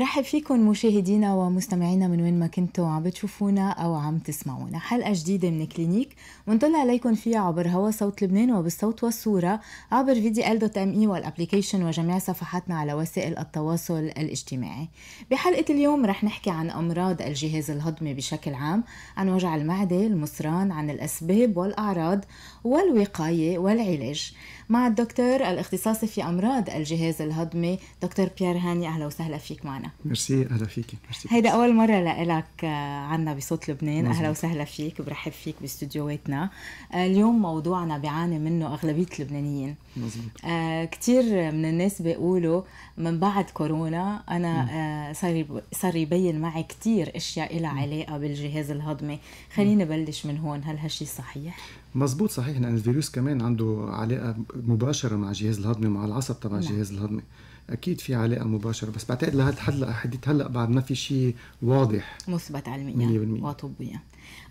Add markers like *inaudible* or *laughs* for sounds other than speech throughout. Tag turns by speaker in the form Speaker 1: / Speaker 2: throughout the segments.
Speaker 1: برحب فيكم مشاهدينا ومستمعينا من وين ما كنتوا عم بتشوفونا أو عم تسمعونا. حلقة جديدة من كلينيك. ونطلع عليكم فيها عبر هوا صوت لبنان وبالصوت والصورة عبر VDL dot me وال application وجميع صفحاتنا على وسائل التواصل الاجتماعي. بحلقة اليوم رح نحكي عن أمراض الجهاز الهضمي بشكل عام عن وجع المعدة المصران عن الأسباب والأعراض والوقاية والعلاج. مع الدكتور الاختصاصي في أمراض الجهاز الهضمي دكتور بيير هاني أهلا وسهلا فيك معنا.
Speaker 2: ميرسي أهلا فيكي ميرسي
Speaker 1: هيدا أول مرة لك عنا بصوت لبنان. مزبوط. أهلا وسهلا فيك برحب فيك باستديوهاتنا. اليوم موضوعنا بيعاني منه أغلبية اللبنانيين.
Speaker 2: مزبوط.
Speaker 1: آه كثير من الناس بيقولوا من بعد كورونا أنا آه صار صار يبين معي كثير أشياء لها علاقة بالجهاز الهضمي. خلينا نبلش من هون هل هالشي صحيح؟
Speaker 2: مزبوط صحيح. لأن الفيروس كمان عنده علاقة مباشرة مع الجهاز الهضمي مع العصب تبع الجهاز الهضمي. أكيد في علاقة مباشرة بس بعتقد لهذا حديت هلأ بعد ما في شيء واضح.
Speaker 1: مثبت علميا وطبيا.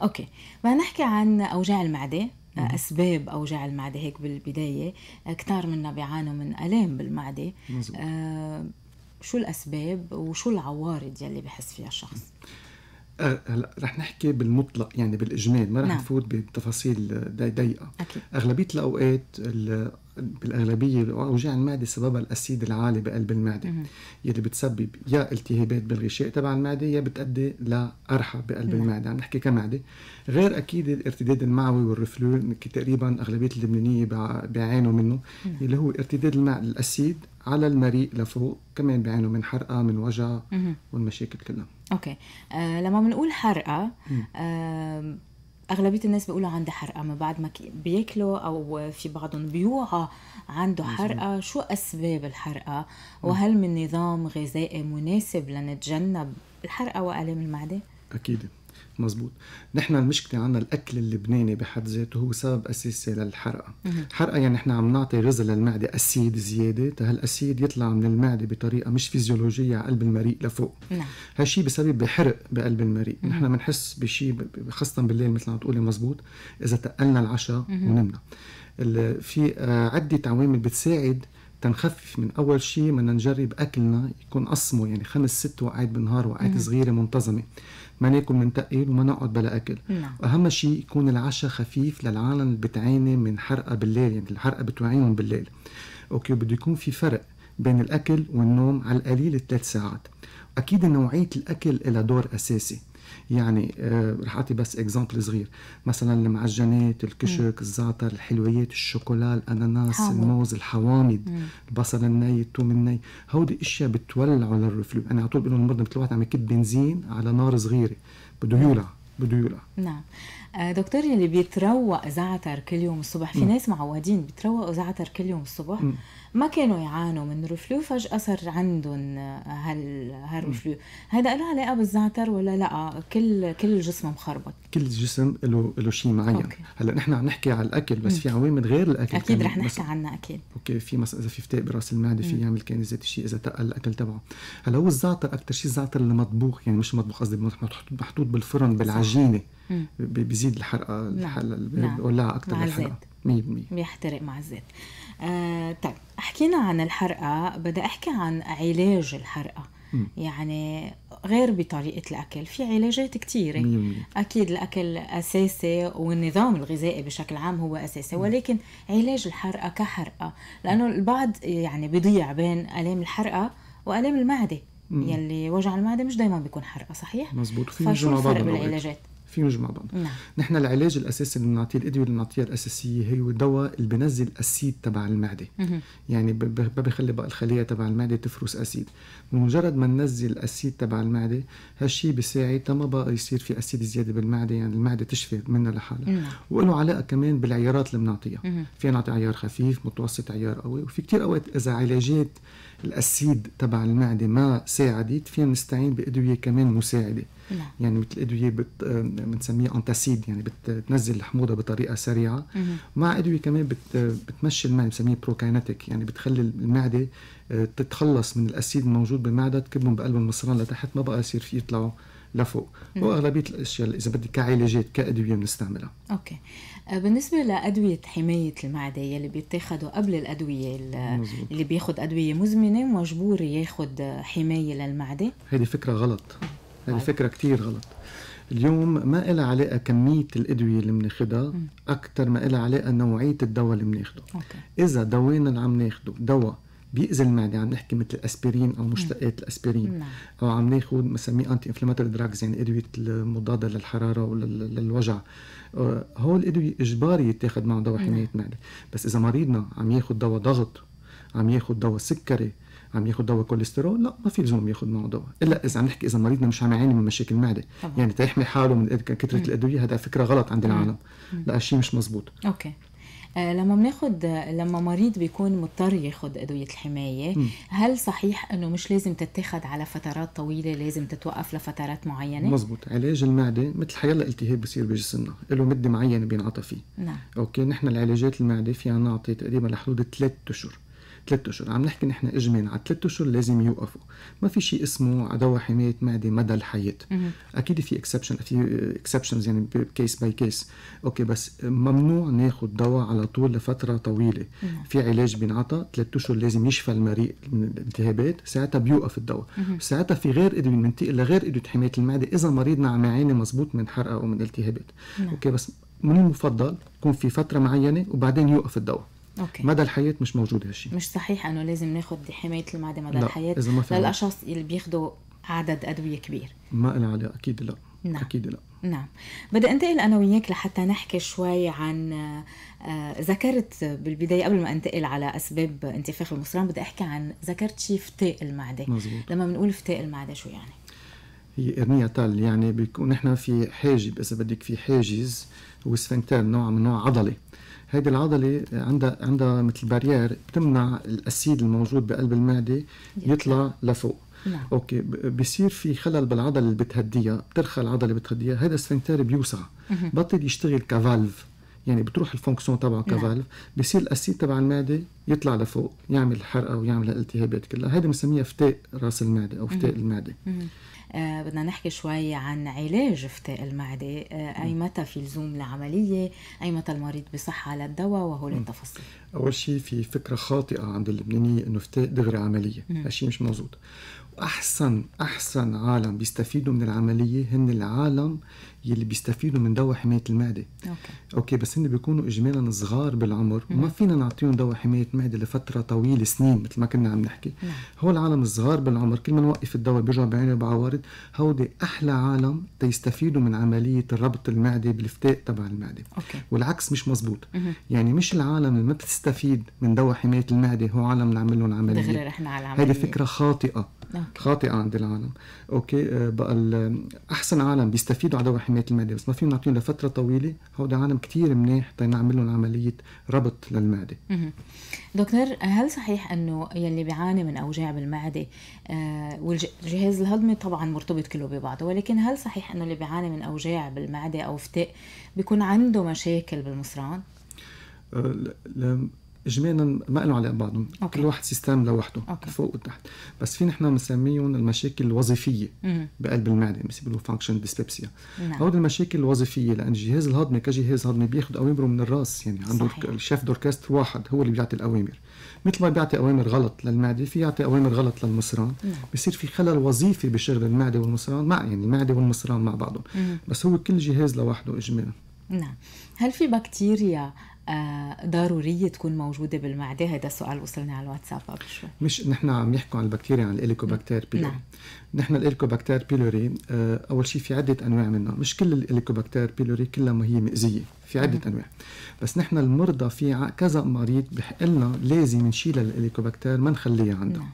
Speaker 1: أوكي. بدنا نحكي عن أوجاع المعدة أسباب أوجاع المعدة هيك بالبداية. كثار منا بيعانوا من ألام بالمعدة. آه شو الأسباب وشو العوارض يلي بحس فيها الشخص؟
Speaker 2: هلا رح نحكي بالمطلق يعني بالإجمال ما رح نعم. نفوت بتفاصيل ضيقه أغلبية الأوقات بالأغلبية أوجاع المعدة سببها الأسيد العالي بقلب المعدة. يلي بتسبب يا التهابات بالغشاء تبع المعدة يا بتؤدي لقرحه بقلب مم. المعدة عم نحكي كمعدة غير أكيد الارتداد المعوي والرفلو تقريبا أغلبية اللبنانية بيعانوا منه مم. اللي هو ارتداد الماء الأسيد على المريء لفوق كمان بيعانوا من حرقة من وجع مم. والمشاكل كلها
Speaker 1: أوكي آه لما بنقول حرقة آه أغلبية الناس بيقولوا عندها حرقة ما بعد ما بياكلوا أو في بعضهم بيوعى عنده حرقة. شو أسباب الحرقة؟ وهل من نظام غذائي مناسب لنتجنب الحرقة والام المعدة؟
Speaker 2: أكيد. مزبوط نحن المشكلة عنا الأكل اللبناني بحد ذاته هو سبب أساسي للحرقة. حرقة يعني نحن عم نعطي رز للمعدة أسيد زيادة هالأسيد يطلع من المعدة بطريقة مش فيزيولوجية على قلب المريء لفوق. نعم. هالشيء بسبب بحرق بقلب المريء. نحن بنحس بشيء خاصة بالليل مثل ما تقولي مزبوط إذا تقلنا العشاء ونمنا. في آه، عدة عوامل بتساعد تنخفف من أول شيء بدنا نجرب أكلنا يكون قسمه يعني خمس ست وقعات بالنهار وقعات صغيرة منتظمة. ما ناكل منتقل وما نقعد بلا أكل. نعم. أهم شيء يكون العشاء خفيف للعالم اللي بتعاني من حرقة بالليل يعني الحرقة بتوعيهم بالليل. أوكي بده يكون في فرق بين الأكل والنوم على القليل ثلاث ساعات. أكيد نوعية الأكل لها دور أساسي. يعني آه رح أعطي بس example صغير. مثلا المعجنات الكشك الزعتر الحلويات الشوكولا الأناناس حامض. الموز الحوامض مم. البصل الني الثوم الني. هودي أشياء بتولعوا لل reflux. أنا على طول بقول للمرضى مثل واحد عم يكب بنزين على نار صغيرة. بده يولع بده يولع.
Speaker 1: نعم. دكتور اللي بيتروق زعتر كل يوم الصبح في م. ناس معودين بيتروقوا زعتر كل يوم الصبح م. ما كانوا يعانوا من reflux فجأة صار عندهم هال هال reflux. هذا له علاقة بالزعتر ولا لا كل كل الجسم مخربط.
Speaker 2: كل الجسم له له شيء معين. هلأ نحن عم نحكي على الأكل بس في عوامل غير الأكل
Speaker 1: أكيد رح نحكي عنها أكيد.
Speaker 2: okay في مثلا إذا في فتاق برأس المعدة في يعمل كان ذات الشيء إذا تقل الأكل تبعه. هلأ هو الزعتر أكثر شيء الزعتر اللي مطبوخ يعني مش مطبوخ قصدي محطوط بالفرن بالعجينة. بيزيد الحرقة نعم. الولاعه أكثر
Speaker 1: مع الزيت. 100% بيحترق مع الزيت. آه طيب حكينا عن الحرقة. بدي أحكي عن علاج الحرقة. م. يعني غير بطريقة الأكل في علاجات كثيرة أكيد الأكل أساسي والنظام الغذائي بشكل عام هو أساسي ولكن علاج الحرقة كحرقة. لأنه البعض يعني بيضيع بين آلام الحرقة وآلام المعدة. يلي وجع المعدة مش دايما بيكون حرقة صحيح؟
Speaker 2: مزبوط.
Speaker 1: في فشو الفرق بالعلاجات؟
Speaker 2: في نجمع بعض. نعم. نحن العلاج الأساسي اللي بنعطيه الأدوية اللي بنعطيها الأساسية هي دواء اللي بنزل acid تبع المعدة. مه. يعني ما بخلي بقى الخلية تبع المعدة تفرز acid. بمجرد ما ننزل ال acid تبع المعدة هالشيء بيساعد ما بقى يصير في acid زيادة بالمعدة يعني المعدة تشفي منها لحالها نعم. وله علاقة كمان بالعيارات اللي بنعطيها فينا نعطي عيار خفيف متوسط عيار قوي وفي كتير أوقات إذا علاجات ال acid تبع المعدة ما ساعدت فينا نستعين بأدوية كمان مساعدة. نعم. يعني مثل إدوية بت... بنسميها antacid يعني بتنزل الحموضة بطريقة سريعة. مم. مع إدوية كمان بت... بتمشي المعدة بنسميها prokinetic يعني بتخلي المعدة آه، تتخلص من ال acid الموجود بالمعدة تكبهم بقلب المصران لتحت ما بقى يصير في يطلعوا لفوق. وأغلبية الأشياء اللي إذا بدك كعلاجات كإدوية بنستعملها.
Speaker 1: Okay. آه، بالنسبة لأدوية حماية المعدة يلي بيتاخدوا قبل الأدوية
Speaker 2: مزبوط.
Speaker 1: اللي بياخد أدوية مزمنة مجبور ياخد حماية للمعدة؟
Speaker 2: هذه فكرة غلط. هذه. فكرة كتير غلط. اليوم ما لها علاقه كمية الأدوية اللي بناخدها أكثر ما لها علاقه نوعية الدواء اللي بناخده
Speaker 1: okay.
Speaker 2: إذا دوانا اللي عم ناخده دواء بيأذي المعدة عم نحكي مثل الأسبرين أو مشتقات الأسبرين.
Speaker 1: نعم.
Speaker 2: أو عم ناخذ بنسميه anti-inflammatory drugs يعني أدوية المضادة للحرارة وللوجع هول الادويه اجباري يتاخذ معه دواء حماية معدة. بس إذا مريضنا عم ياخذ دواء ضغط عم ياخذ دواء سكري عم ياخذ دواء كوليسترول؟ لا ما في لزوم ياخذ معه دواء. إلا إذا عم نحكي إذا مريضنا مش عم يعاني من مشاكل معدة.
Speaker 1: طبعا.
Speaker 2: يعني تيحمي حاله من كثره الأدوية هذا فكرة غلط عند العالم. لا شيء مش مزبوط
Speaker 1: Okay. آه، لما بناخد لما مريض بيكون مضطر ياخد أدوية الحماية هل صحيح أنه مش لازم تتاخد على فترات طويلة لازم تتوقف لفترات معينة؟
Speaker 2: مزبوط علاج المعدة مثل حيلا التهاب بصير بجسمنا له مدة معينة بينعطى فيه.
Speaker 1: نعم.
Speaker 2: Okay نحن العلاجات المعدة فينا نعطي تقريبا لحدود ثلاث أشهر. ثلاث أشهر. عم نحكي نحن اجمالا على ثلاث أشهر لازم يوقفوا. ما في شيء اسمه دواء حماية معدة مدى
Speaker 1: الحياة.
Speaker 2: أكيد في exception في exceptions يعني case by case أوكي بس ممنوع ناخذ دواء على طول لفترة طويلة.
Speaker 1: نعم.
Speaker 2: في علاج بينعطى ثلاث أشهر لازم يشفى المريء من الالتهابات ساعتها بيوقف الدواء. ساعتها في غير إدوية بننتقل لغير إدوية حماية المعدة إذا مريضنا عم يعاني مزبوط من حرقة أو من التهابات.
Speaker 1: نعم.
Speaker 2: أوكي بس من المفضل يكون في فترة معينة وبعدين يوقف الدواء.
Speaker 1: أوكي.
Speaker 2: مدى الحياة مش موجود هالشيء
Speaker 1: مش صحيح إنه لازم ناخد حماية المعدة مدى
Speaker 2: لا،
Speaker 1: الحياة.
Speaker 2: إذا ما في.
Speaker 1: للأشخاص اللي بياخدوا عدد أدوية كبير.
Speaker 2: ما لها علاقه أكيد لا.
Speaker 1: نعم.
Speaker 2: أكيد لا.
Speaker 1: نعم. بدي أنتقل أنا وياك لحتى نحكي شوي عن آه، ذكرت بالبداية قبل ما أنتقل على أسباب انتفاخ المصران بدي أحكي عن ذكرت شيء فتاء المعدة.
Speaker 2: مزبوط.
Speaker 1: لما بنقول فتاء المعدة شو يعني؟
Speaker 2: هي ارنيا تال يعني بيكون نحن في حاجب إذا بدك في حاجز هو sphincter نوع من نوع عضلة. هيدي العضلة عندها عندها مثل barrière بتمنع ال acide الموجود بقلب المعدة يطلع لفوق.
Speaker 1: نعم.
Speaker 2: أوكي بصير في خلل بالعضلة اللي بتهديها بترخى العضلة اللي بتهديها هذا ال sphincter بيوسع. بطل يشتغل ك valve. يعني بتروح ال fonction تبعه
Speaker 1: نعم.
Speaker 2: ك valve بصير ال acide تبع المعده يطلع لفوق يعمل حرقة ويعمل الالتهابات كلها. هيدي بنسميها فتاق رأس المعده أو فتاق المعده.
Speaker 1: آه بدنا نحكي شوي عن علاج فتاق المعدة آه أي متى في لزوم لعملية أي متى المريض بصح على الدواء؟ وهول التفاصيل.
Speaker 2: أول شيء في فكرة خاطئة عند اللبنانية إنه فتاق دغري عملية. هالشيء مش موجود وأحسن أحسن عالم بيستفيدوا من العملية هن العالم يلي بيستفيدوا من دواء حماية المعدة.
Speaker 1: أوكي.
Speaker 2: أوكي بس هن بيكونوا اجمالا صغار بالعمر وما فينا نعطيهم دواء حماية معدة لفترة طويلة سنين مثل ما كنا عم نحكي.
Speaker 1: نعم.
Speaker 2: هو العالم الصغار بالعمر كل ما نوقف الدواء بيرجعوا بيعانوا بعوارض هودي أحلى عالم تيستفيدوا من عملية ربط المعدة بالفتاق تبع المعدة.
Speaker 1: أوكي.
Speaker 2: والعكس مش مزبوط.
Speaker 1: مهم.
Speaker 2: يعني مش العالم اللي ما بتستفيد من دواء حماية المعدة هو عالم نعمل لهم
Speaker 1: دغري
Speaker 2: عملية.
Speaker 1: رحنا على
Speaker 2: هذه فكرة خاطئة.
Speaker 1: أوكي.
Speaker 2: خاطئة عند العالم. أوكي آه، بقى أحسن عالم بيستفيدوا على دواء حمايه المعده بس ما فيهم نعطيهم لفترة طويلة هودي عالم كتير منيح تنعمل لهم عمليه ربط للمعده.
Speaker 1: دكتور هل صحيح أنه يلي بيعاني من أوجاع بالمعده آه والجهاز الهضمي طبعا مرتبط كله ببعضه ولكن هل صحيح أنه اللي بيعاني من أوجاع بالمعده أو فتاق بيكون عنده مشاكل بالمصران؟
Speaker 2: آه، اجمالا ما لهم علاقه ببعضهم
Speaker 1: أوكي.
Speaker 2: كل واحد système لوحده
Speaker 1: أوكي.
Speaker 2: فوق وتحت بس في نحن بنسميهم المشاكل الوظيفية
Speaker 1: مهم.
Speaker 2: بقلب المعدة بيسموه functional dyspepsia
Speaker 1: نعم
Speaker 2: هودي المشاكل الوظيفية لأن الجهاز الهضمي كجهاز هضمي بياخذ أوامره من الرأس يعني عنده.
Speaker 1: ال
Speaker 2: chef d'orchestre واحد هو اللي بيعطي الأوامر مثل ما بيعطي أوامر غلط للمعدة في يعطي أوامر غلط للمصران
Speaker 1: نعم.
Speaker 2: بصير في خلل وظيفي بشغل المعدة والمصران مع يعني المعدة والمصران مع بعضهم
Speaker 1: مهم.
Speaker 2: بس هو كل جهاز لوحده اجمالا
Speaker 1: نعم هل في بكتيريا آه ضرورية تكون موجودة بالمعدة؟ هذا سؤال وصلنا على الواتساب قبل شوي
Speaker 2: مش نحن عم نحكوا عن البكتيريا عن ال Helicobacter pylori
Speaker 1: نعم.
Speaker 2: نحن ال Helicobacter pylori آه، أول شيء في عدة أنواع منها مش كل ال Helicobacter pylori كلها ما هي مأذيه في عدة أنواع بس نحن المرضى في كذا مريض بحق لنا لازم نشيل ال Helicobacter ما نخليها عندهم
Speaker 1: نعم.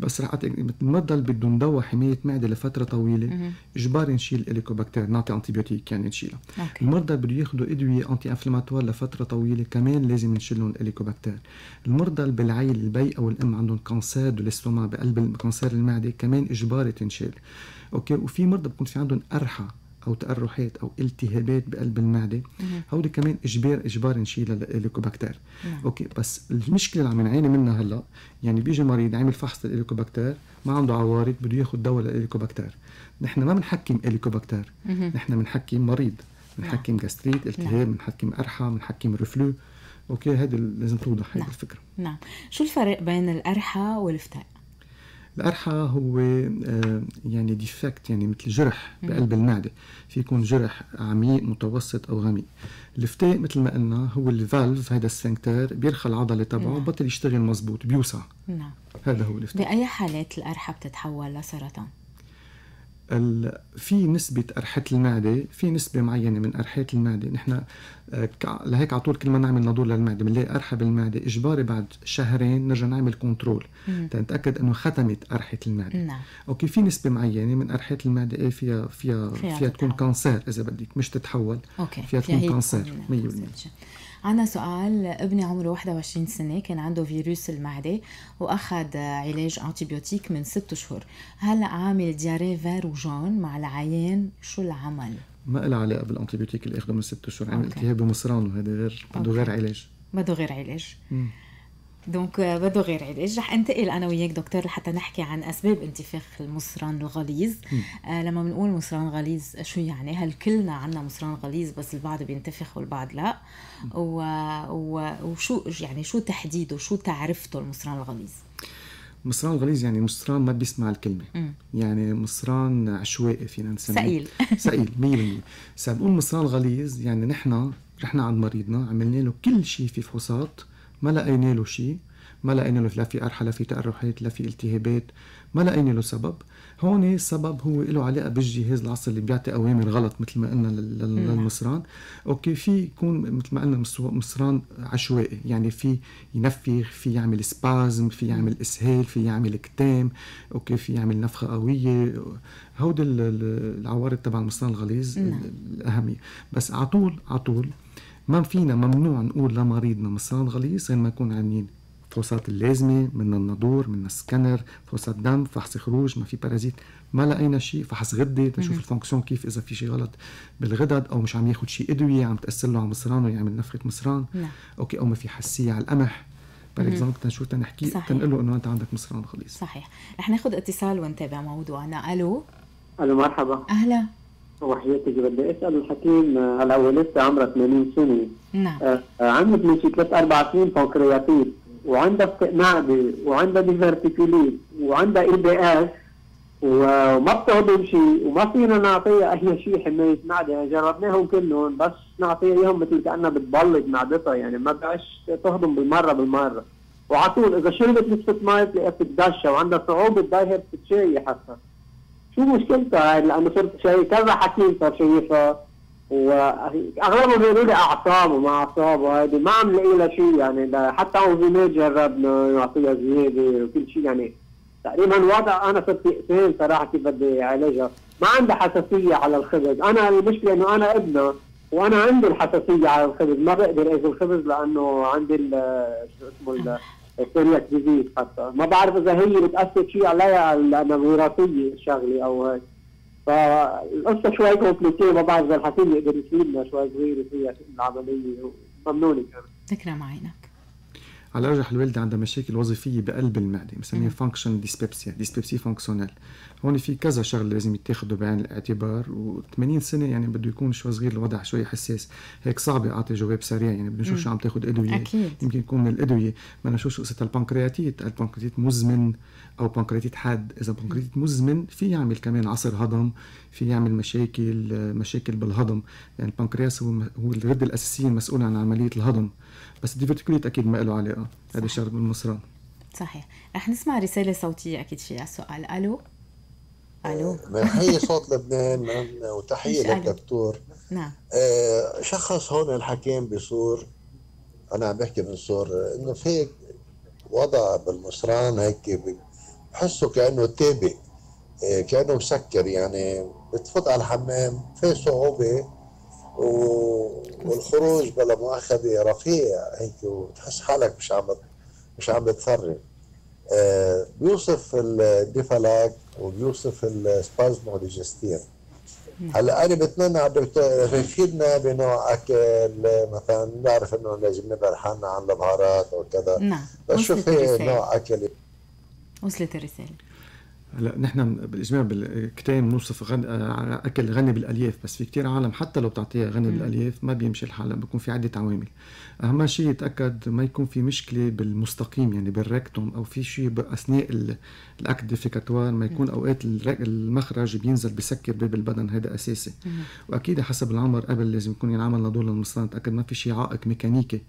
Speaker 2: بس رح المرضى اللي بدهم دواء حماية معدة لفترة
Speaker 1: طويلة.
Speaker 2: اجباري نشيل ال Helicobacter نعطي antibiotique يعني نشيلها. المرضى اللي بده ياخذوا أدوية anti-inflammatoires لفترة طويلة كمان لازم نشيل لهم ال Helicobacter. المرضى اللي بالعيل البيّ أو الأم عندهم cancer de بقلب cancer المعدة كمان اجباري تنشال أوكي؟ وفي مرضى بكون في عندهم قرحة. أو تقرحات أو التهابات بقلب المعدة. هودي كمان اجبار إجبار نشيل ال Helicobacter نعم. أوكي بس المشكلة اللي عم نعاني منها هلأ يعني بيجي مريض عامل فحص لل Helicobacter ما عنده عوارض بده ياخذ دواء لل Helicobacter نحن ما بنحكم Helicobacter نحن بنحكم مريض. بنحكم نعم. gastrite التهاب بنحكم قرحة بنحكم reflux أوكي هذا لازم توضح هذه
Speaker 1: نعم.
Speaker 2: الفكرة.
Speaker 1: نعم. شو الفرق بين القرحة والفتاق
Speaker 2: القرحة هو آه، يعني défect يعني مثل جرح بقلب المعدة. في يكون جرح عميق متوسط أو غميق. الفتاق مثل ما قلنا هو ال valve هذا ال sphincter بيرخى العضلة تبعه نعم. بطل يشتغل مزبوط بيوسع.
Speaker 1: نعم.
Speaker 2: هذا هو الفتاق.
Speaker 1: بأي حالات القرحة بتتحول لسرطان؟
Speaker 2: في نسبة قرحة المعدة في نسبة معينة من قرحات المعدة. نحن لهيك على طول كل ما نعمل ناضور للمعدة بنلاقي قرحة بالمعدة. إجباري بعد شهرين نرجع نعمل contrôle تنتأكد إنه ختمت قرحة المعدة.
Speaker 1: نعم.
Speaker 2: أوكي في نسبة معينة من قرحات المعدة إيه فيها فيها فيها, فيها تكون cancer إذا بدك مش تتحول.
Speaker 1: أوكي.
Speaker 2: فيها تكون cancer 100%
Speaker 1: عنا سؤال. ابني عمره 21 سنة كان عنده فيروس المعدة وأخذ علاج antibiotique من ست أشهر هلا عامل diarrhée فيروجون مع العيان؟ شو العمل؟
Speaker 2: ما لها علاقة بال antibiotique اللي أخذه من ست أشهر عامل التهاب بمصرانه هذا غير بده غير علاج.
Speaker 1: بده غير علاج. مم. دونك euh, بده غير علاج. رح انتقل أنا وياك دكتور لحتى نحكي عن أسباب انتفاخ المصران الغليظ. آه لما بنقول مصران غليظ شو يعني؟ هل كلنا عندنا مصران غليظ بس البعض بينتفخ والبعض لا؟ و... و... وشو يعني شو تحديده شو تعرفته المصران الغليظ؟
Speaker 2: مصران الغليظ يعني مصران ما بيسمع الكلمة. م. يعني مصران عشوائي فينا نسميه.
Speaker 1: سئيل. *laughs*
Speaker 2: سئيل 100% سنقول مصران الغليظ يعني نحن رحنا عند مريضنا عملنا له كل شيء في فحوصات ما لقينا له شيء ما لقينا له لا في قرحه لا في تقرحات لا في التهابات ما لقينا له سبب. هون السبب هو له علاقة بالجهاز العصبي اللي بيعطي أوامر غلط مثل ما قلنا للمصران. أوكي في يكون مثل ما قلنا مصران عشوائي يعني في ينفخ في يعمل spasme في يعمل إسهال في يعمل كتام أوكي في يعمل نفخة قوية. هودي العوارض تبع المصران الغليظ نعم. الأهمية. بس على طول على طول ما فينا ممنوع نقول لمريضنا مصران غليظ غير ما نكون عاملين فحوصات اللازمة من الناضور من السكانر فحوصات دم فحص خروج ما في parasite ما لقينا شيء فحص غدة تشوف ال fonction كيف إذا في شيء غلط بالغدد أو مش عم ياخذ شيء أدوية عم تأثر له على مصرانه يعمل نفخة مصران
Speaker 1: نعم.
Speaker 2: أوكي أو ما في حساسية على القمح. par exemple تنشوف تنحكي تنقول له إنه أنت عندك مصران خليص
Speaker 1: صحيح. رح ناخذ اتصال ونتابع موضوعنا. ألو؟
Speaker 3: ألو مرحبا.
Speaker 1: أهلا.
Speaker 3: وحياتك بدي أسأل الحكيم هلا والدتي عمرها 80 سنة.
Speaker 1: نعم.
Speaker 3: آه عندك من شي ثلاث أربع سنين pancréatite وعندها معده وعندها diverticulite وعندها IBS وما بتهضم شيء وما فينا نعطيها أي شيء حماية معدة. يعني جربناهم كلهم بس نعطيها إياهم مثل كأنها بتبلج معدتها. يعني ما بقاش تهضم بالمرة بالمرة. وعلى طول إذا شربت نصف مي تلاقيها بتتدشى وعندها صعوبة تضايقها بتتشاي حتى شو مشكلتها؟ هاي لأنه صرت شايف كذا حكيم صار شايفها واغلبهم بيقولوا لي أعصاب وما أعصاب وهيدي ما عم نلاقي لها شيء يعني حتى انزيمات جربنا نعطيها زياده وكل شيء يعني تقريبا وضع أنا صرت يئسان صراحة كيف بدي أعالجها. ما عندها حساسية على الخبز. أنا المشكلة إنه أنا ابنها وأنا عندي الحساسية على الخبز. ما بقدر آكل خبز لأنه عندي شو اسمه ال celiac disease حتى. ما بعرف إذا هي بتأثر شيء عليها لأنها وراثية شغلة أو هيك. فالقصة شوي compliquée ما بعرف إذا الحكيم يقدر يفيدنا شوي صغيره فيها العملية. ممنونك
Speaker 1: تكرم عينك
Speaker 2: على الارجح الوالده عندها مشاكل وظيفية بقلب المعدة بنسميها functional dyspepsia dyspepsie fonctionnelle هون في كذا شغلة لازم يتاخذوا بعين الاعتبار و80 سنة يعني بده يكون شوي صغير الوضع شوي حساس. هيك صعب أعطي جواب سريع يعني بدنا نشوف شو عم تاخذ أدوية.
Speaker 1: أكيد.
Speaker 2: يمكن يكون من الأدوية. بدنا نشوف شو قصة ال pancréatite. ال pancréatite مزمن أو pancréatite حاد. إذا pancréatite مزمن في يعمل كمان عسر هضم في يعمل مشاكل مشاكل بالهضم. يعني البنكرياس هو هو الغده الأساسية المسؤولة عن عملية الهضم. بس ال diverticulite أكيد ما له علاقة. هذا شغله بالمصران
Speaker 1: صحيح. رح نسمع رسالة صوتية أكيد فيها السؤال. ألو؟ ألو.
Speaker 4: بنحيي صوت لبنان وتحية للدكتور.
Speaker 1: نعم.
Speaker 4: آه شخص هون الحكيم بصور أنا عم بحكي من صور إنه في وضع بالمصران هيك بحسه كأنه تابع آه كأنه مسكر يعني بتفوت على الحمام في صعوبة والخروج بلا مؤاخذة رفيع هيك وتحس حالك مش عم مش عم بتفرغ آه بيوصف ال Duphalac وبيوصف ال Spasmo Digestin هلا أنا بتمنى الدكتور يفيدنا بنوع اكل مثلا بنعرف إنه لازم نبعد حالنا عن البهارات أو كذا.
Speaker 1: نعم
Speaker 4: بس شو
Speaker 1: وصلت
Speaker 4: في
Speaker 1: الرسالة.
Speaker 4: نوع اكل
Speaker 1: وصلت الرسالة.
Speaker 2: هلا نحن بالإجماع بالكتاب بنوصف غن... آه، أكل غني بالألياف بس في كتير عالم حتى لو بتعطيها غني بالألياف ما بيمشي الحال بيكون في عدة عوامل. أهم شيء يتأكد ما يكون في مشكلة بالمستقيم يعني بال rectum أو في شيء باثناء ال- ال acte défécatoire ما يكون أوقات المخرج بينزل بسكر باب البدن هذا أساسي. وأكيد حسب العمر قبل لازم يكون ينعمل ناضور للمصران نتاكد ما في شيء عائق ميكانيكي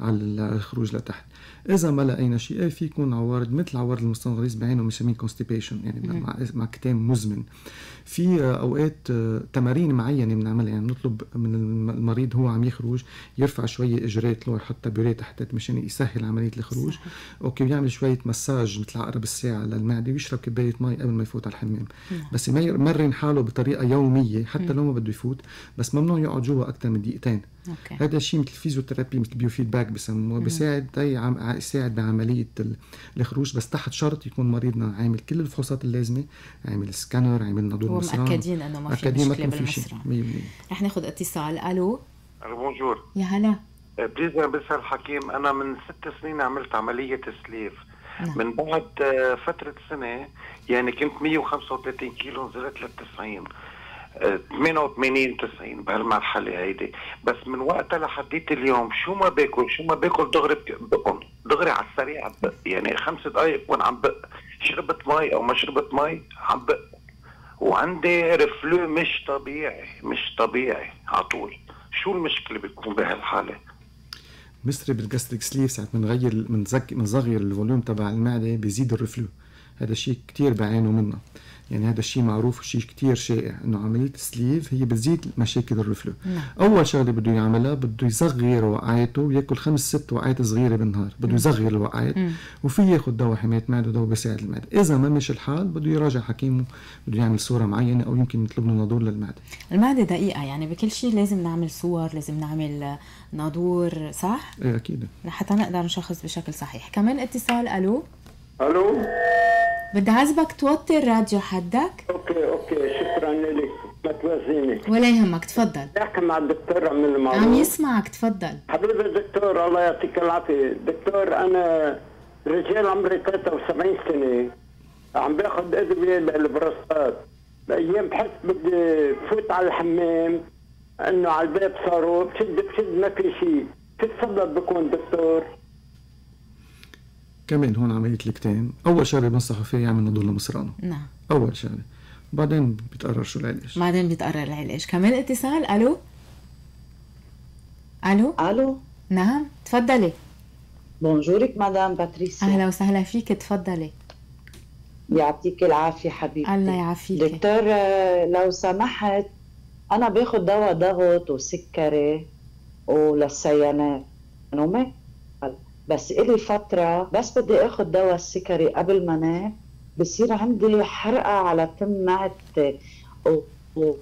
Speaker 2: على الخروج لتحت. إذا ما لقينا شيء إيه في يكون عوارض مثل عوارض المصران الغليظ بعينه بنسميه constipation يعني مع مع كتام مزمن. في أوقات آه، تمارين معينة بنعملها يعني نطلب من الم- المريض هو عم يخرج يرفع شوية إجريه يحط tabouret تحت مشان يسهل عملية الخروج. okay ويعمل شوية مساج مثل عقرب الساعة للمعدة ويشرب كوبايه مي قبل ما يفوت على الحمام. بس ما يمرن حاله بطريقة يومية حتى لو ما بده يفوت بس ممنوع يقعد جوا أكثر من دقيقتين.
Speaker 1: okay.
Speaker 2: هذا الشيء مثل ال physiotherapy مثل biofeedback بسموه بيساعد يساعد بعملية ال- الخروج بس تحت شرط يكون مريضنا عامل كل الفحوصات اللازمة عامل سكانر عامل نادور مصران
Speaker 1: ومأكدين إنه ما في بالمصران
Speaker 2: 100%
Speaker 1: رح ناخذ اتصال. ألو؟
Speaker 5: ألو bonjour.
Speaker 1: يا هلا.
Speaker 5: please أنا بسأل حكيم. أنا من ست سنين عملت عملية sleeve.
Speaker 1: نعم.
Speaker 5: من بعد آه، فترة سنة يعني كنت 135 كيلو نزلت ل 90 آه، 88 90 بهالمرحلة هيدي. بس من وقتها لحديت اليوم شو ما باكل شو ما باكل دغري بقم دغري على السريع بق. يعني خمس دقائق بكون عم بق. شربت مي أو ما شربت مي عم بق. وعندي reflux مش طبيعي مش طبيعي على طول. شو المشكلة بتكون بهالحالة؟
Speaker 2: مصري بال gastric sleeve ساعة بنغير بنصغر ال volume تبع المعدة بيزيد ال reflux. هذا الشيء كتير بعانوا منه. يعني هذا الشيء معروف شيء كتير شائع إنه عملية ال sleeve هي بتزيد مشاكل ال reflux.
Speaker 1: نعم.
Speaker 2: أول شغلة بده يعملها بده يصغر وقعاته ويأكل خمس ست وقعات صغيرة بالنهار. بده يصغر الوقعات وفي ياخذ دواء حماية معدة ودواء بيساعد المعدة. إذا ما مشي الحال بده يراجع حكيمه بده يعمل صورة معينة أو يمكن يطلب له نادور للمعدة.
Speaker 1: المعدة دقيقة يعني بكل شيء لازم نعمل صور لازم نعمل نادور صح؟
Speaker 2: إيه أكيد.
Speaker 1: لحتى نقدر نشخص بشكل صحيح. كمان اتصال ألو؟
Speaker 3: ألو؟
Speaker 1: بدي عزبك توطي الراديو حدك.
Speaker 3: okay okay شكرا لك. ما تواخذيني
Speaker 1: ولا يهمك تفضل.
Speaker 3: بحكي مع الدكتور عم المعروف
Speaker 1: عم يسمعك تفضل.
Speaker 3: حبيبي الدكتور الله يعطيك العافية. دكتور أنا رجال عمري 73 سنة. عم باخذ أدوية للبروستات. الأيام بحس بدي فوت على الحمام إنه على الباب صاروا بشد بشد ما في شيء شو السبب بكون دكتور؟
Speaker 2: كمان هون عملية الكتام أول شغلة بنصحه فيها يعمل نادور لمصرانه.
Speaker 1: نعم.
Speaker 2: أول شغلة. بعدين بيتقرر شو العلاج.
Speaker 1: بعدين بيتقرر العلاج. كمان اتصال؟ ألو؟ ألو؟
Speaker 6: ألو.
Speaker 1: نعم. تفضلي.
Speaker 6: bonjour ك madame باتريسيا.
Speaker 1: أهلا وسهلا فيك. تفضلي.
Speaker 6: يعطيك العافية حبيبتي.
Speaker 1: الله يعافيك.
Speaker 6: دكتور لو سمحت أنا باخذ دواء ضغط وسكري وللسيانات نومي بس إلي فترة بس بدي آخذ دواء السكري قبل ما انام بصير عندي حرقة على تم معدتي و- و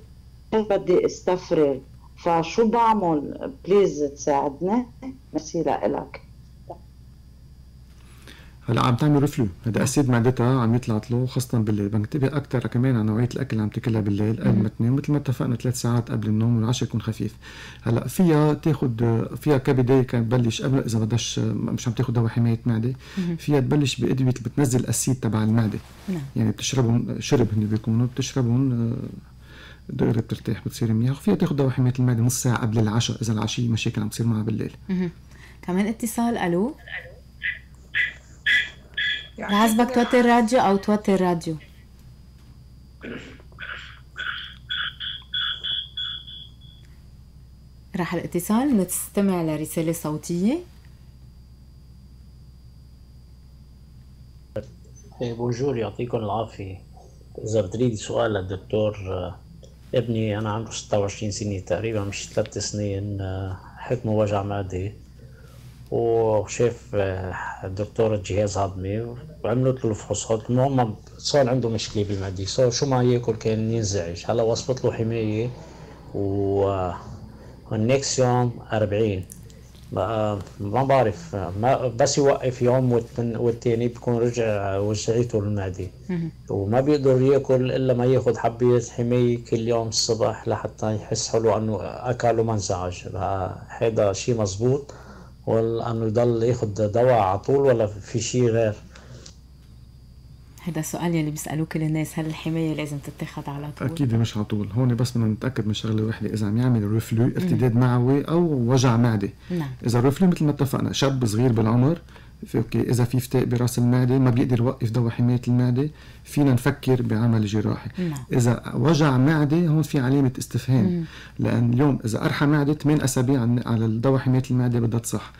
Speaker 6: بدي استفرغ. فشو بعمل؟ please تساعدني ميرسي لإلك.
Speaker 2: هلا عم تعمل reflux هذا acide معدتها عم يطلع له خاصة بالليل. بنتبه أكثر كمان على نوعية الأكل اللي عم تاكلها بالليل. قبل ما تنام مثل ما اتفقنا ثلاث ساعات قبل النوم والعشاء يكون خفيف. هلا فيها تاخذ فيها كبدايه كانت تبلش قبل إذا بدهاش مش عم تاخذ دواء حماية معدة. فيها تبلش بأدوية بتنزل ال acide تبع المعدة.
Speaker 1: نعم.
Speaker 2: يعني بتشربهم شرب هن بيكونوا بتشربهم آه، دغري بترتاح بتصير منيح. وفيها تاخذ دواء حماية المعدة نص ساعة قبل العشاء إذا العشية مشاكل عم تصير معها بالليل.
Speaker 1: كمان اتصال ألو. عزبك توطي الراديو أو توطي الراديو راح الاتصال نستمع لرسالة صوتية.
Speaker 7: بونجور يعطيكم العافية. إذا بتريدي سؤال للدكتور آه، ابني أنا عمره 26 سنة تقريبا مش ثلاث سنين آه، حكمه وجع معدة وشاف آه، الدكتور الجهاز هضمي وعملت له الفحوصات. المهم صار عنده مشكلة بالمعدة صار شو ما ياكل كان ينزعج. هلا وصفت له حماية و والنكسيوم 40 بقى ما بعرف ما بس يوقف يوم والتاني بكون رجع وجعته المعدة وما بيقدر ياكل إلا ما ياخذ حبية حماية كل يوم الصبح لحتى يحس حلو إنه اكل وما انزعج. هذا شيء مزبوط. ولا أنه يضل ياخذ دواء على طول ولا في شيء غير
Speaker 1: هذا السؤال يلي بيسالوه كل الناس هل الحماية لازم تتخذ على طول؟
Speaker 2: أكيد مش على طول، هون بس بدنا نتأكد من شغلة وحده إذا عم يعمل reflux ارتداد معوي أو وجع معدة. نعم. إذا ال reflux مثل ما اتفقنا شاب صغير بالعمر okay إذا في فتاق براس المعده ما بيقدر يوقف دواء حماية المعده فينا نفكر بعمل جراحي نعم. إذا وجع معدة هون في علامة استفهام مم. لأن اليوم إذا قرحة معدة 8 أسابيع على الدواء حماية المعده بدها تصح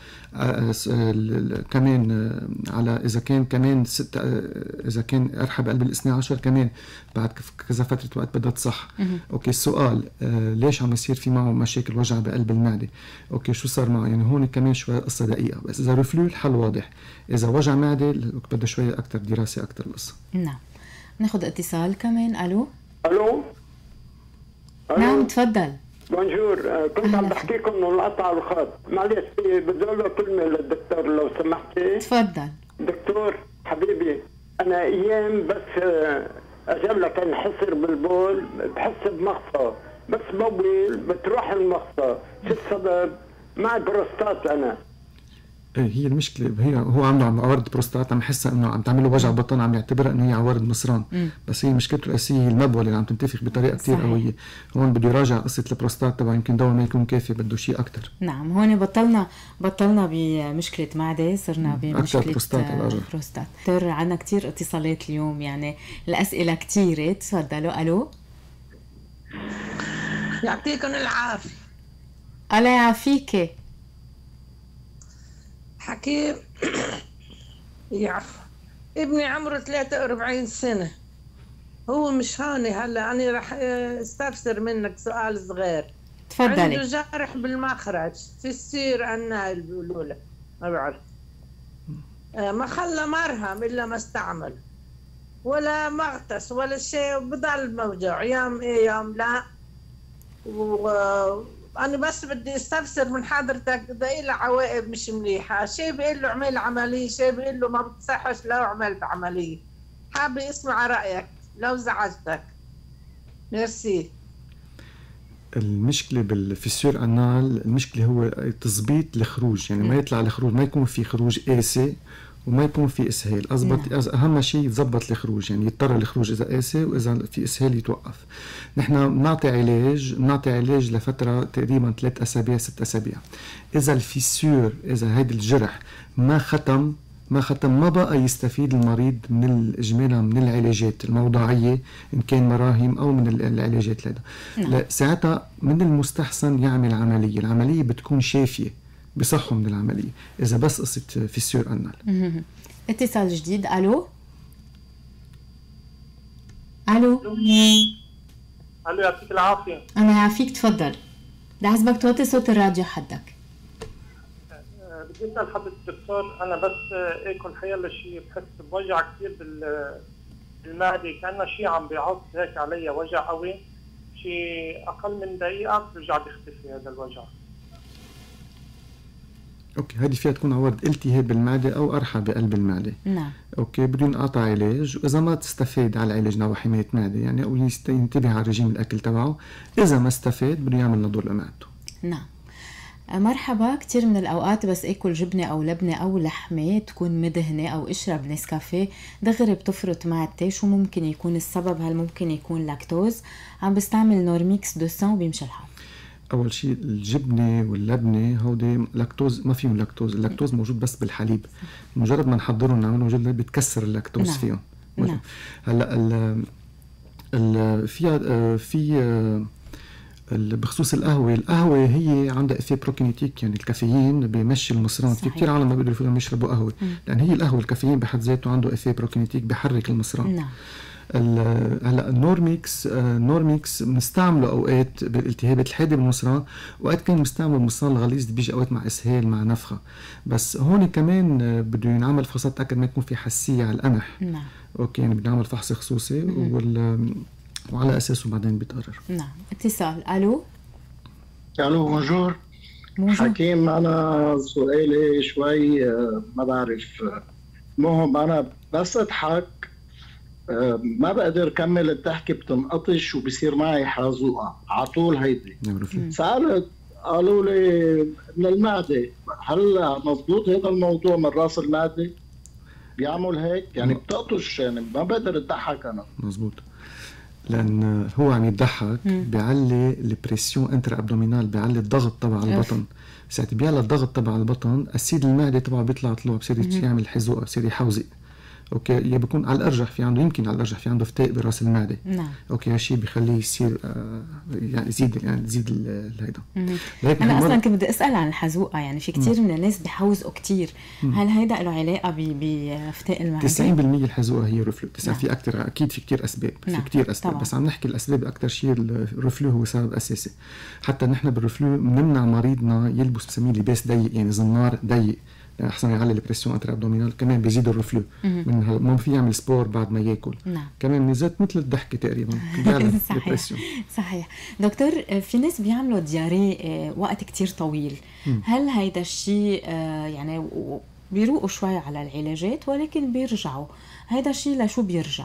Speaker 2: كمان على إذا كان كمان ست إذا كان قرحة بقلب الاثني عشر كمان بعد كذا فترة وقت بدها تصح. okay السؤال ليش عم يصير في معه مشاكل وجع بقلب المعدة؟ okay شو صار معه؟ يعني هون كمان شوي قصة دقيقة بس. إذا reflux الحل واضح. إذا وجع معدة بدها شوي أكثر دراسة أكثر القصة
Speaker 1: نعم. ناخذ اتصال كمان. allô؟
Speaker 8: allô؟
Speaker 1: نعم تفضل.
Speaker 8: bonjour آه، كنت عم بحكيكم إنه انقطع الخط. معلش بدي أقول له كلمه للدكتور لو سمحتي.
Speaker 1: تفضل.
Speaker 8: دكتور حبيبي أنا أيام بس آه، أجل كان حصر بالبول بحس بمخصى بس بول بتروح المخصى شو السبب؟ معي بروستات
Speaker 2: أنا. هي المشكلة. هي هو عنده عم عوارض بروستات عم يحسها إنه عم تعمل له وجع بطن عم يعتبرها إنه هي عوارض مصران بس هي مشكلته الأساسية هي المبوله اللي عم تنتفخ بطريقة كثير قوية. هون بده يراجع قصة البروستات تبعه يمكن دواء ما يكون كافي بده شيء أكثر
Speaker 1: نعم هون بطلنا بطلنا بمشكلة معدة صرنا بمشكلة بروستات بروستات. دكتور عندنا كثير اتصالات اليوم يعني الأسئلة كثيره تفضلوا. ألو؟
Speaker 9: يعطيكم العافية.
Speaker 1: الله يعافيكي
Speaker 9: حكيم *coughs* يعرف. ابني عمره 43 سنة. هو مش هاني هلا أنا رح استفسر منك سؤال صغير.
Speaker 1: تفضلي.
Speaker 9: عنده جرح بالمخرج. في السير النايل بيقولوا له ما بعرف. آه، ما خلى مرهم إلا ما استعمل. ولا مغتس ولا شيء بضل موجوع. يوم إيه يوم لا. و أنا بس بدي أستفسر من حضرتك ده له عواقب مش مليحة. شيء بيقول له اعمل عملية؟ شيء بيقول له ما بتصحش؟ لو عملت عملية. حابة أسمع رأيك لو زعجتك ميرسي.
Speaker 2: المشكلة بالفيسور أنال المشكلة هو تظبيط الخروج يعني ما يطلع الخروج ما يكون في خروج قاسي. وما يكون في إسهال. اضبط نعم. أهم شيء يتظبط الخروج يعني يضطر الخروج إذا قاسي وإذا في إسهال يتوقف. نحن بنعطي علاج بنعطي علاج لفترة تقريبا ثلاث أسابيع ست أسابيع. إذا الفيسور إذا هيدا الجرح ما ختم ما ختم ما بقى يستفيد المريض من الاجمالا من العلاجات الموضعيه إن كان مراهم أو من العلاجات لدى نعم. ساعتها من المستحسن يعمل عملية. العملية بتكون شافية. بصحوا من العملية. إذا بس قصه فيسيور أنال.
Speaker 1: اتصال جديد. ألو؟ ألو؟
Speaker 10: ألو يعطيك العافية.
Speaker 1: أنا يعافيك تفضل. لحسبك توطي صوت الراديو حدك.
Speaker 10: بدي أسأل حضرتك الدكتور أنا بس أكل حيلا شيء بحس بوجع كثير بالمعدة. كانه شيء عم بيعض هيك علي وجع قوي. شيء أقل من دقيقة بيرجع بيختفي هذا الوجع.
Speaker 2: okay هذه فيها تكون عوارض التهاب بالمعده أو قرحه بقلب المعدة.
Speaker 1: نعم.
Speaker 2: okay بدون قطع علاج وإذا ما تستفاد على العلاج نوع حماية معدة يعني أو ينتبه على رجيم الأكل تبعه إذا ما استفاد بده يعمل ناضور لمعدته.
Speaker 1: نعم. مرحبا كثير من الأوقات بس أكل جبنة أو لبنة أو لحمة تكون مدهنة أو أشرب نسكافيه دغري بتفرط معدتي. شو ممكن يكون السبب؟ هل ممكن يكون لاكتوز؟ عم بستعمل Normix 200 وبيمشي الحال.
Speaker 2: أول شيء الجبنة واللبنة هودي لاكتوز ما فيهم lactose ال lactose موجود بس بالحليب. مجرد ما نحضرهم نعملهم جلد بتكسر اللاكتوز نعم. فيهم. نعم. هلا ال ال في في بخصوص القهوة القهوة هي عندها effet prokinétique يعني ال caféine بيمشي المصران. في كثير عالم ما بيقدروا يشربوا قهوة. لأن هي القهوة ال caféine بحد ذاته عنده effet prokinétique بحرك المصران.
Speaker 1: نعم.
Speaker 2: هلا ال Normix ال Normix بنستعمله أوقات بالالتهابات الحاده بالمصران وقت كان بنستعمل المصران الغليظ بيجي أوقات مع إسهال مع نفخة. بس هون كمان بده ينعمل فحوصات تاكد ما يكون في حساسية على القمح.
Speaker 1: نعم.
Speaker 2: okay يعني بنعمل فحص خصوصي وال وعلى أساسه بعدين بيتقرر.
Speaker 1: نعم. اتصال. allô؟
Speaker 11: allô bonjour. حكيم أنا سؤالي شوي آه، ما بعرف المهم أنا بس أضحك آه، ما بقدر كمل الضحكة بتنقطش وبصير معي حازوقه على طول هيدي. سالت قالوا لي من المعدة هل مضبوط هذا الموضوع من رأس المعدة؟ بيعمل هيك؟ يعني بتقطش يعني ما بقدر أضحك أنا.
Speaker 2: مزبوط. لأن هو عم يضحك بيعلي ال pression intra-abdominale بيعلي الضغط تبع البطن. ساعة بيعلى الضغط تبع البطن acide المعدة تبعه بيطلع طلوع بصير يعمل حزوقة بصير يحوزق. okay يا بيكون على الأرجح في عنده يمكن على الأرجح في عنده فتاق برأس المعدة.
Speaker 1: نعم.
Speaker 2: okay هالشيء بيخليه يصير آه يعني يزيد يعني تزيد هيدا.
Speaker 1: أنا أصلا كنت بدي أسأل عن الحزوقة يعني في كثير من الناس بحوزقوا كثير هل هيدا له علاقة بفتاق المعدة؟
Speaker 2: 90% الحزوقة هي reflux نعم. في أكثر أكيد في كثير أسباب نعم. في كثير أسباب طبعا. بس عم نحكي الأسباب أكثر شيء ال reflux هو سبب أساسي. حتى نحن بال reflux بنمنع مريضنا يلبس بسميه لباس ضيق يعني زنار ضيق. أحسن يعلي ال pression intra-abdominale كمان بيزيد ال reflux من ما في يعمل sport بعد ما يأكل.
Speaker 1: نعم.
Speaker 2: كمان ميزات مثل الضحكه تقريبا. *laughs* ال pression
Speaker 1: صحيح. دكتور في ناس بيعملوا diarrhée آه، وقت كتير طويل. مم. هل هيدا الشيء آه، يعني بيروقوا شوي على العلاجات ولكن بيرجعوا؟ هيدا الشيء لشو بيرجع؟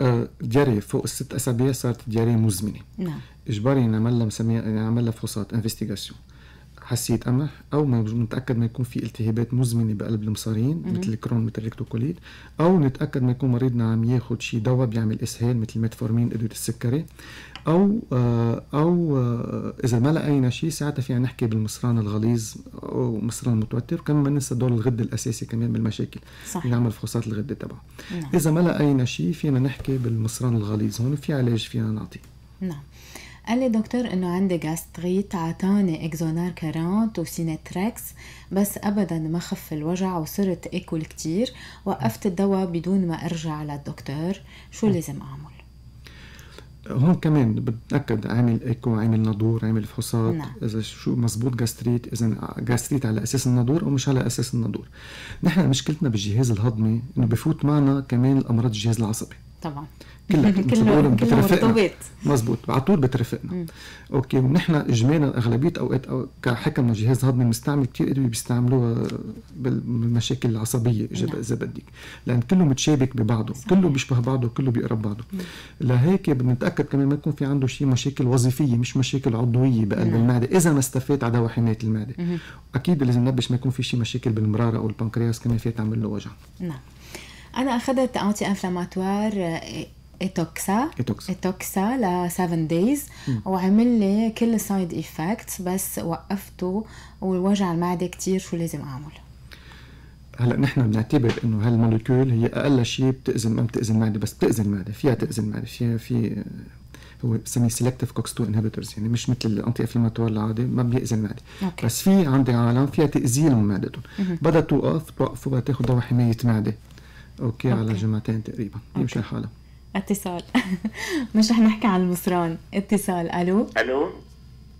Speaker 2: آه، diarrhée فوق الست أسابيع صارت diarrhée مزمنة.
Speaker 1: نعم.
Speaker 2: إجباري نعمل لها نعمل لها فحوصات investigations حساسيه قمح أو نتاكد ما يكون في التهابات مزمنة بقلب المصارين مثل الكرون مثل ال rectocolite أو نتأكد ما يكون مريضنا عم ياخذ شيء دواء بيعمل إسهال مثل metformine ادويه السكري. أو آه، أو آه، إذا ما لقينا شيء ساعتها فينا نحكي بالمصران الغليظ أو مصران المتوتر وكمان ما ننسى دور الغده الأساسي كمان بالمشاكل.
Speaker 1: صحيح
Speaker 2: نعمل فحوصات الغده تبعه.
Speaker 1: نعم.
Speaker 2: إذا ما لقينا شيء فينا نحكي بالمصران الغليظ. هون في علاج فينا نعطيه.
Speaker 1: نعم. قال لي دكتور إنه عندي gastrite عطاني إكزونار 40 وسينتريكس بس ابدا ما خف الوجع وصرت اكل كتير. وقفت الدواء بدون ما أرجع للدكتور. شو لازم أعمل؟
Speaker 2: هون كمان بتأكد عامل ايكو عامل نادور عامل فحوصات.
Speaker 1: نعم.
Speaker 2: إذا شو مزبوط gastrite إذا gastrite على أساس النادور أو مش على أساس النادور نحن مشكلتنا بالجهاز الهضمي إنه بفوت معنا كمان الأمراض الجهاز العصبي.
Speaker 1: طبعا.
Speaker 2: كلها *laughs*
Speaker 1: كلها بترافقنا
Speaker 2: مزبوط على طول بترافقنا أوكي ونحن اجمالا أغلبية أوقات أو كحكم جهاز هضمي مستعمل كثير ادويه بيستعملوها بالمشاكل العصبية إذا
Speaker 1: نعم.
Speaker 2: بدك لأن كله متشابك ببعضه صحيح. كله بيشبه بعضه كله بيقرب بعضه. لهيك بنتأكد كمان ما يكون في عنده شيء مشاكل وظيفية مش مشاكل عضوية بقلب نعم. المعدة إذا ما استفاد على دواء حمايه المعدة.
Speaker 1: مم.
Speaker 2: أكيد لازم نبش ما يكون في شيء مشاكل بالمرارة أو البنكرياس كمان فيها تعمل له وجع.
Speaker 1: نعم. أنا أخذت anti-inflammatoire ايتوكسا
Speaker 2: إيتوكسا.
Speaker 1: ايتوكسا ل 7 days وعمل لي كل ال side effects بس وقفته والوجع المعدة كتير شو لازم أعمل.
Speaker 2: هلا نحن بنعتبر إنه هال molécule هي أقل شيء بتاذي ما بتاذي المعده بس بتاذي المعده فيها تاذي المعده فيها في هو بسميه selective COX 2 inhibitors يعني مش مثل ال anti-inflammatoire العادي ما بيأذي المعده
Speaker 1: okay.
Speaker 2: بس في عندي عالم فيها تاذي لهم معدتهم بدها توقف توقف وبدها تاخذ دواء حماية معدة. okay, okay. على جمعتين تقريبا يمشي حالها
Speaker 1: اتصال. *laughs* مش رح نحكي عن المصران. اتصال. ألو؟
Speaker 12: ألو؟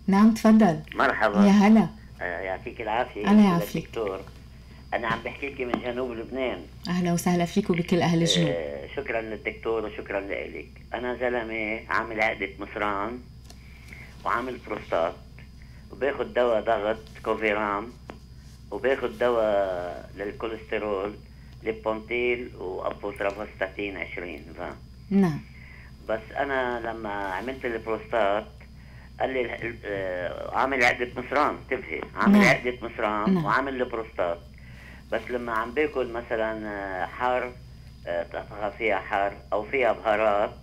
Speaker 1: نعم تفضل.
Speaker 12: مرحبا.
Speaker 1: يا هلا.
Speaker 12: آه، يعطيك العافية.
Speaker 1: الله يعافيك.
Speaker 12: دكتور أنا عم بحكي لك من جنوب لبنان.
Speaker 1: أهلا وسهلا فيك وبكل أهل الجنوب.
Speaker 12: آه، شكرا للدكتور وشكرا لك أنا زلمة عامل عقدة مصران وعامل بروستات وباخذ دواء ضغط Coveram وباخذ دواء للكوليسترول Lipanthyl و atorvastatine 20 فا
Speaker 1: نعم.
Speaker 12: بس أنا لما عملت البروستات قال لي آه، عامل عقدة مصران انتبهي. عامل
Speaker 1: نعم.
Speaker 12: عقدة مصران
Speaker 1: نعم.
Speaker 12: وعامل البروستات. بس لما عم باكل مثلا آه، حار آه، فيها حار أو فيها بهارات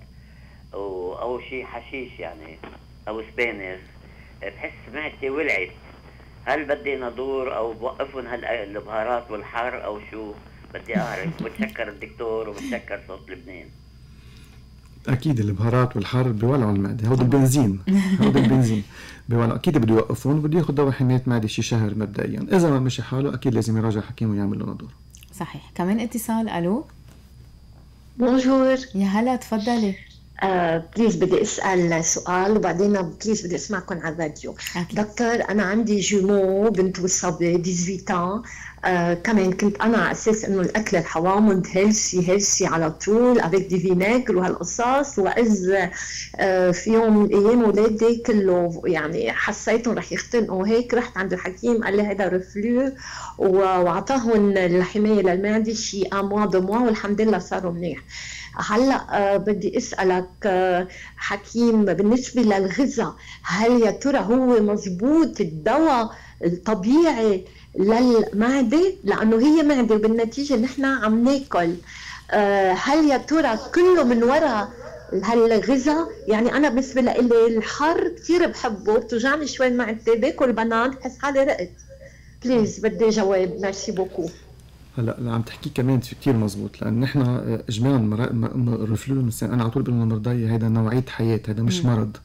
Speaker 12: أو أو شيء حشيش يعني أو سبانخ بحس معدتي ولعت. هل بدي ندور أو بوقفهم هال البهارات والحار أو شو؟ بدي أعرف. *laughs* بتشكر الدكتور وبتشكر صوت لبنان.
Speaker 2: أكيد البهارات والحار بيولعوا المعدة. هود البنزين. هود البنزين بيولعوا. أكيد بده يوقفون بده ياخذ دواء حماية معدة شي شهر مبدئيا. إذا ما مشي حاله أكيد لازم يراجع حكيم ويعمل له ندور
Speaker 1: صحيح. كمان اتصال. ألو؟
Speaker 13: bonjour.
Speaker 1: يا هلا تفضلي.
Speaker 13: آه please بدي أسأل سؤال وبعدين please بدي أسمعكم على الراديو. دكتور أنا عندي jumeaux بنت وصبي 18 ans آه كمان كنت أنا على أساس إنه الأكل الحوامض healthy healthy على طول avec du vinaigre وهالقصص. وإذ آه في يوم من الأيام اولادي كله يعني حسيتهم رح يختنقوا هيك رحت عند الحكيم قال لي هيدا reflux وأعطاهم الحماية للمعدة شي ان موا دو موا والحمد لله صاروا منيح. هلا آه بدي أسألك آه حكيم بالنسبة للغذاء هل يا ترى هو مزبوط الدواء الطبيعي للمعدة؟ لأنه هي معدة وبالنتيجه نحن عم ناكل. آه هل يا ترى كله من وراء هالغذاء؟ يعني أنا بالنسبة لي الحر كثير بحبه بتوجعني شوي معدتي باكل بنان بحس حالي رقت. please بدي جواب. merci beaucoup
Speaker 2: هلا اللي عم تحكي كمان كثير مزبوط لأن نحن اجمالا ال reflux أنا على طول بقول للمرضى هيدا نوعية حياة هذا مش مرض.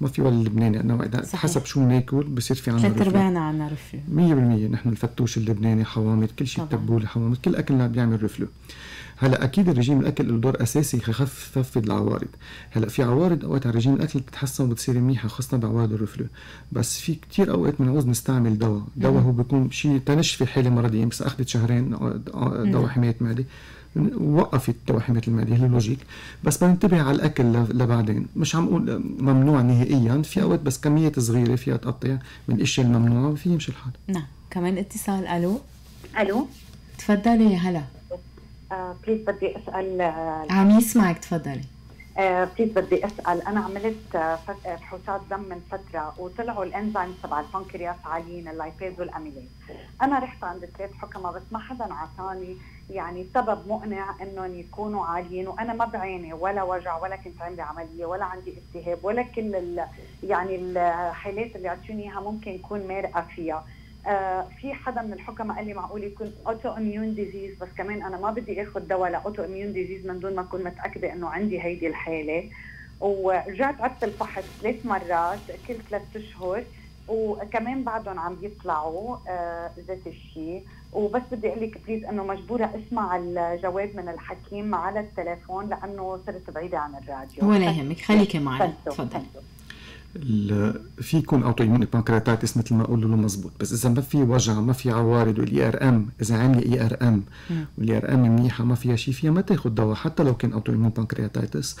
Speaker 2: ما في ولا لبناني انه حسب شو بناكل بصير في عنا
Speaker 1: ثلاث أرباعنا عنا reflux
Speaker 2: 100% نحن الفتوش اللبناني حوامض كل شيء تبوله حوامض كل أكلنا بيعمل reflux هلا أكيد الرجيم الأكل له دور أساسي يخفف العوارض. هلا في عوارض أوقات على رجيم الأكل بتتحسن وبتصير منيحة خاصة بعوارض ال reflux. بس في كتير أوقات بنعوز نستعمل دواء. دواء هو بيكون شيء تنشفي حاله مرضيه بس أخذت شهرين دواء حماية معده وقفت دواء حماية المعده هي logique بس بننتبه على الأكل لبعدين. مش عم أقول ممنوع نهائيا. في أوقات بس كميات صغيرة فيها تقطع من الاشياء الممنوعه وفي يمشي الحال.
Speaker 1: نعم. كمان اتصال. ألو؟
Speaker 14: ألو؟
Speaker 1: تفضلي يا هلا.
Speaker 14: آه please بدي أسأل آه
Speaker 1: عم يسمعك تفضلي.
Speaker 14: آه please بدي أسأل أنا عملت آه فحوصات دم من فترة وطلعوا الإنزيم تبع البنكرياس عاليين ال lipase وال amylase أنا رحت عند ثلاث حكماء بس ما حدا عطاني يعني سبب مقنع إنهم يكونوا عاليين وأنا ما بعاني ولا وجع ولا كنت عندي عملية ولا عندي التهاب ولا كل ال يعني الحالات اللي عطوني إياها ممكن يكون مارقه فيها. آه في حدا من الحكماء قال لي معقول يكون autoimmune disease بس كمان أنا ما بدي آخذ دواء ل autoimmune disease من دون ما أكون متأكدة إنه عندي هيدي الحالة. ورجعت عدت الفحص ثلاث مرات كل ثلاث أشهر وكمان بعدهم عم يطلعوا آه ذات الشيء. وبس بدي أقول لك please إنه مجبورة أسمع الجواب من الحكيم على التليفون لأنه صرت بعيدة عن الراديو.
Speaker 1: ولا يهمك خليكي معنا. تفضلي
Speaker 2: في يكون autoimmune pancreatitis مثل ما قلنا له مزبوط. بس إذا ما في وجع ما في عوارض وال IRM إذا عامله IRM وال IRM منيحة ما فيها شيء فيها ما تاخذ دواء حتى لو كان autoimmune pancreatitis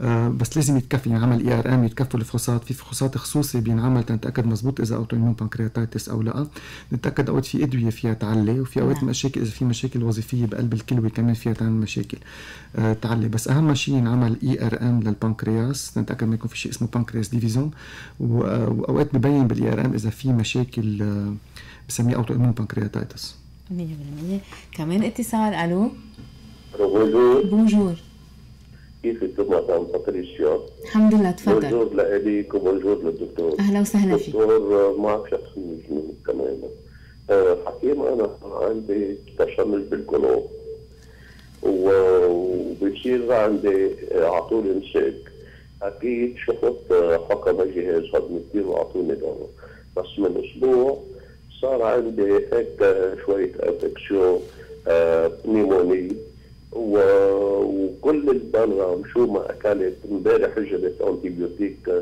Speaker 2: آه بس لازم يتكفي. ينعمل IRM يتكفوا الفحوصات. في فحوصات خصوصي بينعمل تنتأكد مزبوط إذا autoimmune pancreatitis أو لا. نتأكد أوقات في أدوية فيها تعلي وفي أوقات مشاكل إذا في مشاكل وظيفية بقلب الكلوة كمان فيها تعمل مشاكل آه تعلي. بس أهم شيء ينعمل IRM للبنكرياس نتأكد ما يكون في شيء اسمه pancreas divisum وأوقات ببين بال IRM إذا في مشاكل بسميه autoimmune pancreatitis
Speaker 1: 100% كمان اتصال ألو؟
Speaker 15: bonjour
Speaker 1: bonjour
Speaker 15: كيفك مدام باتريسيا؟
Speaker 1: الحمد لله تفضل.
Speaker 15: bonjour لإليك و bonjour للدكتور.
Speaker 1: أهلا وسهلا فيك.
Speaker 15: دكتور معك شخصيا كمان. أه حكيم أنا عندي تشنج بالقولون وبصير عندي على طول امساك أكيد شفت حكم جهاز هضمي كثير وأعطوني دواء. بس من أسبوع صار عندي هيك شوية infection pneumonie وكل البلغم شو ما اكلت امبارح جبت antibiotique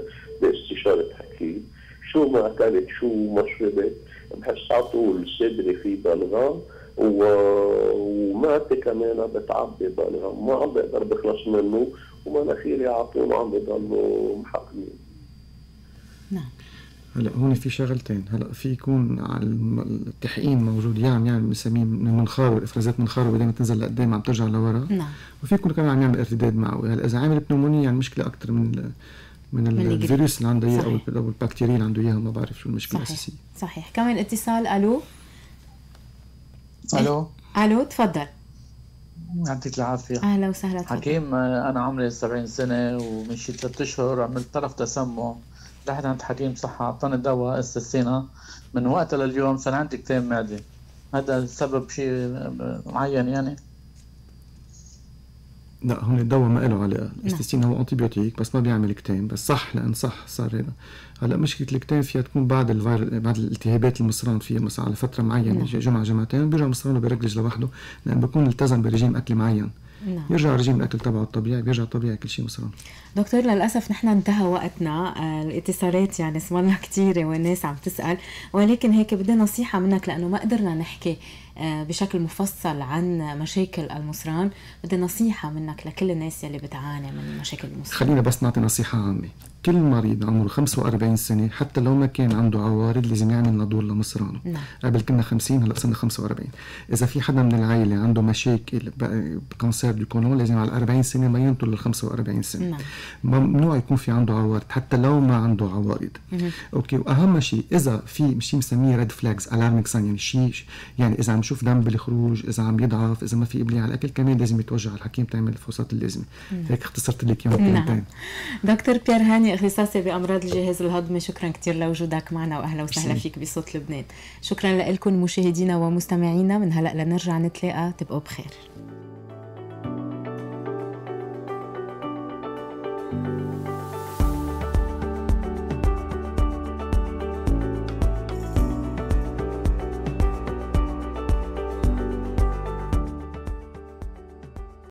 Speaker 15: باستشارة حكيم. شو ما اكلت شو ما شربت بحس على طول صدري في بلغم. ومعدتي كمان بتعبي بلغم. ما عم بقدر بخلص منه. ومناخيري على طول عم بضلوا محقنين
Speaker 1: نعم.
Speaker 2: هلا هون في شغلتين. هلا في يكون على التحقين موجود. يعمل يعني بنسميه من المنخار والافرازات منخار بدل ما تنزل لقدام عم ترجع لورا.
Speaker 1: نعم.
Speaker 2: وفي يكون كمان عم يعمل ارتداد معوي. هلا إذا عامل بنومونيا يعني مشكلة أكثر من من, من الفيروس اللي عنده إياه أو البكتيريا اللي عنده إياها. ما بعرف شو المشكلة الأساسية.
Speaker 1: صحيح. كمان اتصال. ألو؟
Speaker 16: ألو؟
Speaker 1: ألو تفضل.
Speaker 16: يعطيك العافية
Speaker 1: أهلا وسهلا تفضل.
Speaker 16: حكيم أنا عمري 70 سنة ومن شي ثلاث أشهر عملت طرف تسمم رحت عند حكيم صحة أعطاني دواء استسينا من وقتها لليوم صار عندي كتاب معدة هذا السبب شيء معين يعني؟
Speaker 2: لا هون الدواء ما له علاقه الاستسين هو انتيبيوتيك بس ما بيعمل كتام بس صح لأن صح صار هذا هلأ مشكلة الكتام فيها تكون بعد الفيروس بعد الالتهابات المصران فيها مثلا على فترة معينة نعم. جمعة جمعتين بيرجع مصران وبيرجلج لوحده لأن بيكون التزم برجيم أكل معين.
Speaker 1: نعم.
Speaker 2: يرجع رجيم الأكل تبعه الطبيعي بيرجع طبيعي كل شيء مصران
Speaker 1: دكتور للأسف نحن انتهى وقتنا. الاتصالات يعني اسمها كثيره والناس عم تسأل ولكن هيك بدي نصيحة منك لأنه ما قدرنا نحكي. آه، بشكل مفصل عن مشاكل المصران بدي نصيحة منك لكل الناس يلي بتعاني من مشاكل المصران
Speaker 2: خلينا بس نعطي نصيحة عامة. كل مريض عمره 45 سنة حتى لو ما كان عنده عوارض لازم يعمل نادور لمصرانه
Speaker 1: نعم.
Speaker 2: قبل كنا 50 هلأ صرنا 45 إذا في حدا من العائلة عنده مشاكل ب cancer du côlon لازم على 40 سنة ما ينطر لل 45 سنة
Speaker 1: نعم.
Speaker 2: ممنوع يكون في عنده عوارض حتى لو ما عنده عوارض
Speaker 1: مهم.
Speaker 2: okay وأهم شيء إذا في شيء مسميه red flags alarming sign يعني شيء يعني إذا عم نشوف دم بالخروج إذا عم يضعف إذا ما في قابلية على الأكل كمان لازم يتوجه على الحكيم تعمل الفحوصات اللازمه. هيك اختصرت لك اياهم
Speaker 1: نعم. دكتور بيير هاني اختصاصي بأمراض الجهاز الهضمي. شكرا كثير لوجودك معنا واهلا وسهلا. فيك بصوت لبنان. شكرا لكم مشاهدينا ومستمعينا. من هلأ لنرجع نتلاقى. تبقوا بخير.